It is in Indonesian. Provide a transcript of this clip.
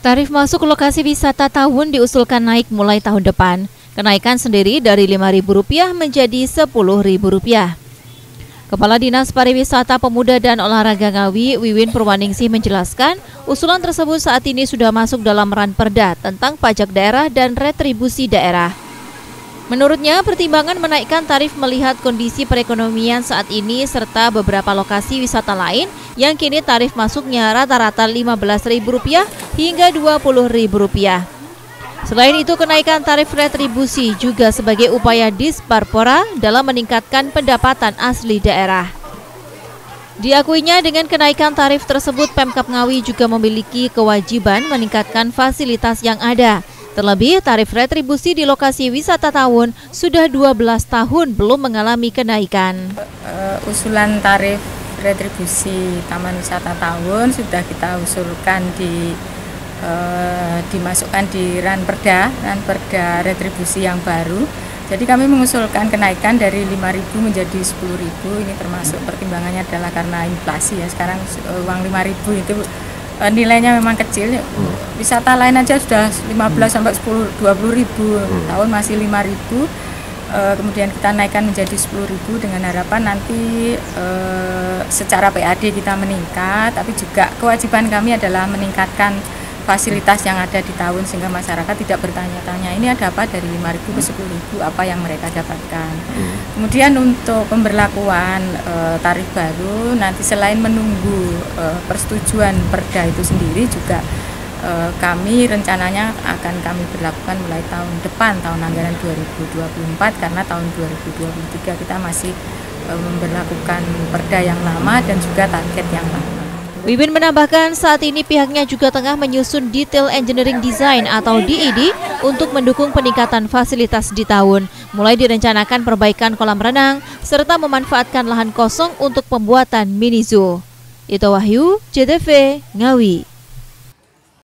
Tarif masuk lokasi wisata tahun diusulkan naik mulai tahun depan. Kenaikan sendiri dari Rp5.000 menjadi Rp10.000. Kepala Dinas Pariwisata Pemuda dan Olahraga Ngawi, Wiwin Purwaningsih menjelaskan, usulan tersebut saat ini sudah masuk dalam ranperda tentang pajak daerah dan retribusi daerah. Menurutnya, pertimbangan menaikkan tarif melihat kondisi perekonomian saat ini serta beberapa lokasi wisata lain yang kini tarif masuknya rata-rata Rp15.000 hingga Rp20.000. Selain itu, kenaikan tarif retribusi juga sebagai upaya disparpora dalam meningkatkan pendapatan asli daerah. Diakuinya dengan kenaikan tarif tersebut, Pemkap Ngawi juga memiliki kewajiban meningkatkan fasilitas yang ada, Terlebih, tarif retribusi di lokasi wisata tahun sudah 12 tahun belum mengalami kenaikan. Uh, usulan tarif retribusi Taman Wisata tahun sudah kita usulkan di uh, dimasukkan di Ranperda, Ranperda retribusi yang baru. Jadi kami mengusulkan kenaikan dari 5.000 menjadi 10.000. Ini termasuk pertimbangannya adalah karena inflasi ya. Sekarang uh, uang 5.000 itu nilainya memang kecil. Wisata lain aja sudah 15 hmm. sampai 10 20 ribu, hmm. tahun masih 5 ribu. Uh, kemudian kita naikkan menjadi 10 ribu dengan harapan nanti uh, secara PAD kita meningkat, tapi juga kewajiban kami adalah meningkatkan fasilitas yang ada di tahun sehingga masyarakat tidak bertanya-tanya ini ada apa dari 5.000 ke 10.000 apa yang mereka dapatkan. Hmm. Kemudian untuk pemberlakuan e, tarif baru nanti selain menunggu e, persetujuan Perda itu sendiri juga e, kami rencananya akan kami berlakukan mulai tahun depan tahun anggaran 2024 karena tahun 2023 kita masih e, memberlakukan Perda yang lama dan juga target yang lama. Wiwin menambahkan saat ini pihaknya juga tengah menyusun Detail Engineering Design atau DED untuk mendukung peningkatan fasilitas di tahun. Mulai direncanakan perbaikan kolam renang serta memanfaatkan lahan kosong untuk pembuatan mini zoo. Itu Wahyu, JTV, Ngawi.